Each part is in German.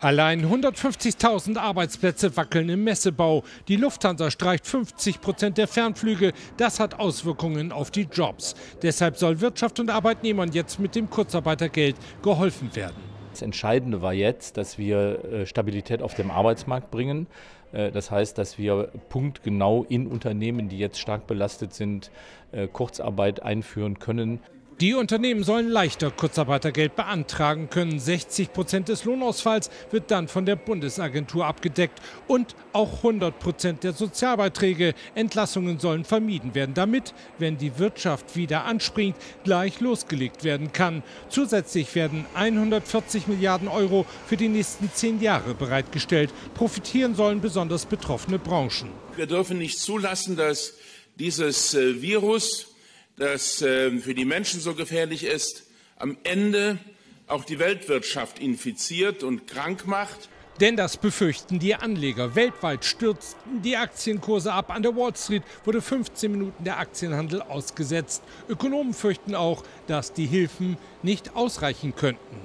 Allein 150.000 Arbeitsplätze wackeln im Messebau. Die Lufthansa streicht 50 Prozent der Fernflüge. Das hat Auswirkungen auf die Jobs. Deshalb soll Wirtschaft und Arbeitnehmern jetzt mit dem Kurzarbeitergeld geholfen werden. Das Entscheidende war jetzt, dass wir äh, Stabilität auf dem Arbeitsmarkt bringen. Äh, das heißt, dass wir punktgenau in Unternehmen, die jetzt stark belastet sind, äh, Kurzarbeit einführen können. Die Unternehmen sollen leichter Kurzarbeitergeld beantragen können. 60 Prozent des Lohnausfalls wird dann von der Bundesagentur abgedeckt. Und auch 100 Prozent der Sozialbeiträge. Entlassungen sollen vermieden werden, damit, wenn die Wirtschaft wieder anspringt, gleich losgelegt werden kann. Zusätzlich werden 140 Milliarden Euro für die nächsten zehn Jahre bereitgestellt. Profitieren sollen besonders betroffene Branchen. Wir dürfen nicht zulassen, dass dieses äh, Virus das ähm, für die Menschen so gefährlich ist, am Ende auch die Weltwirtschaft infiziert und krank macht. Denn das befürchten die Anleger. Weltweit stürzten die Aktienkurse ab. An der Wall Street wurde 15 Minuten der Aktienhandel ausgesetzt. Ökonomen fürchten auch, dass die Hilfen nicht ausreichen könnten.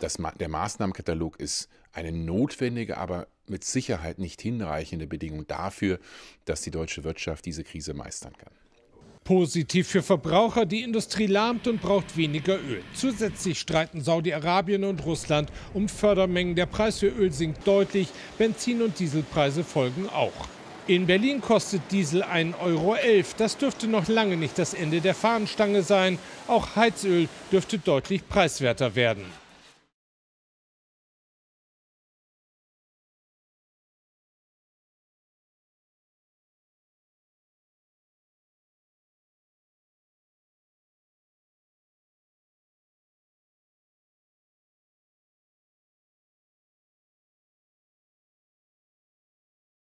Das, der Maßnahmenkatalog ist eine notwendige, aber mit Sicherheit nicht hinreichende Bedingung dafür, dass die deutsche Wirtschaft diese Krise meistern kann. Positiv für Verbraucher, die Industrie lahmt und braucht weniger Öl. Zusätzlich streiten Saudi-Arabien und Russland um Fördermengen. Der Preis für Öl sinkt deutlich, Benzin- und Dieselpreise folgen auch. In Berlin kostet Diesel 1,11 Euro. Das dürfte noch lange nicht das Ende der Fahnenstange sein. Auch Heizöl dürfte deutlich preiswerter werden.